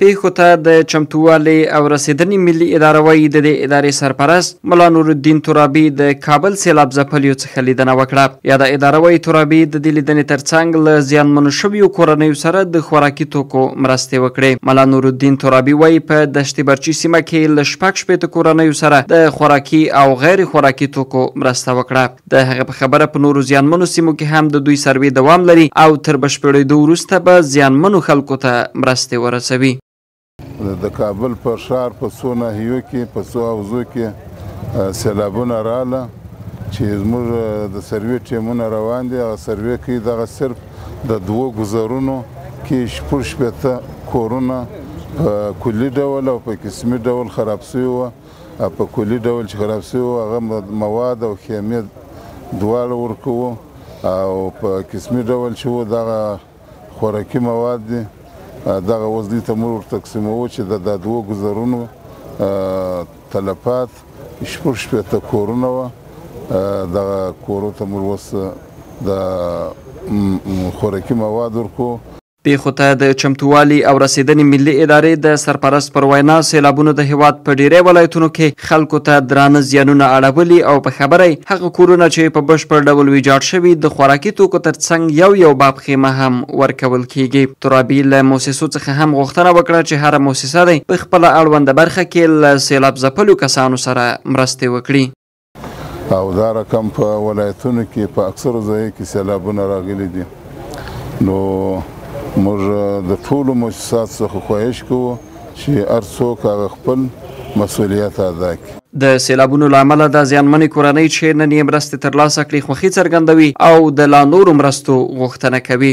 پېښو ته د چمتووالي او رسېدنې ملي اداره وايي، د دې ادارې سرپرست ملا نورالدین ترابي د کابل سېلاب ځپلیو څخه لیدنه وکړه. یاده اداره وايي، ترابي د دې لیدنې ترڅنګ له زیانمنو شویو کورنیو سره د خوراکي توکو مرستې وکړې. ملا نورالدین ترابي وايي، په دشت برچي سیمه کې له شپږ شپېته کورنیو سره د خوراکي او غیر خوراکي توکو مرسته وکړه. د هغه په خبره په نورو زیانمنو سیمو کې هم د دوی سروې دوام لري او تر بشپړېدو وروسته به زیانمنو خلکو ته مرستې ورسوي. د کابل پر ښار په څو ناحیو کې په څو حوزو کې سېلابونه راغله چې زموږ د سروې ټیمونه روان دي هغه سروې کوي دغه صرف د دوو ګذرونو کې شپږ شپېته کورونه په کلي ډول او په قسمي ډول خراب شوي وه. په کلي ډول چې خراب شوي وو هغه مواد او خیمې دواړه ورکوو او په قسمي ډول چې وو دغه خوراکي مواد دي دغه اوس دلته موږ ورته تقسیموو چې د دا دوو ګذرونو تلفات شپږ شپېته کورونه وه دغه کورو ته موږ اوس د خوراکي مواد ورکوو پېښو ته د چمتووالي او رسېدنې ملي ادارې د سرپرست پر وینا، سېلابونو د هېواد په ډېری ولایتونو کې خلکو ته درانه زیانونه اړولي او په خبره یې، هغه کورونه چې په بشپړ ډول ویجاړ شوي، د خوراکي توکو تر څنګ یو یو باب خېمه هم ورکول کېږي. ترابي له موسسو څخه هم غوښتنه وکړه چې هره موسسه دې په خپله اړونده برخه کې له سېلاب ځپلو کسانو سره مرستې وکړي. او دا رقم په ولایتونو کې په اکثرو ځایو کې سیلابونه راغلي دي نو موږ د ټولو مؤسسات څخه خواهش کوو چې هر څوک هغه خپل مسولیت ادا کړي د سیلابونو له امله د زیانمنې کورنۍ چې نن یې مرستې ترلاسه کړې خوښي څرګندوي او د لا نورو مرستو غوښتنه کوي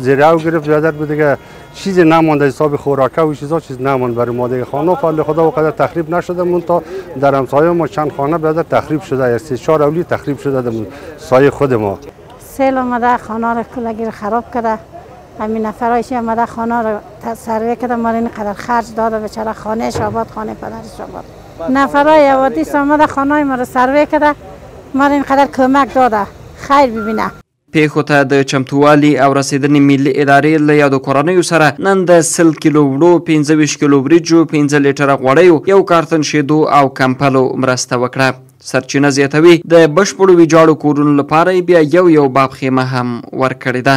زیر او گرفت جادر بود دیگه چیزی نماند از حساب خوراکه و چیزا چیز نماند برای ما دیگه خانه فعال خدا و قدر تخریب نشده مون تا در همسایه ما چند خانه بیادر تخریب شده است چهار اولی تخریب شده در سایه خود ما سیل آمده خانه را کلگیر خراب کرده همین نفرایش آمده خانه را سروی کرده ما این قدر خرج داده بیچاره خانه شاباد خانه پدرش آباد نفرای عوادی آمده خانه ما را سروی کرده ما این قدر کمک داده خیر ببینه پېښو ته د چمتووالي او رسېدنې ملي ادارې له یادو کورنیو سره نن د سل کیلو وړو، پنځه ویشت کیلو وریجو، پنځه لیټره غوړیو، یو کارتن شیدو او کمپلو مرسته وکړه. سرچینه زیاتوي، د بشپړو ویجاړو کورونو لپاره یې بیا یو یو باب خیمه هم ورکړې ده.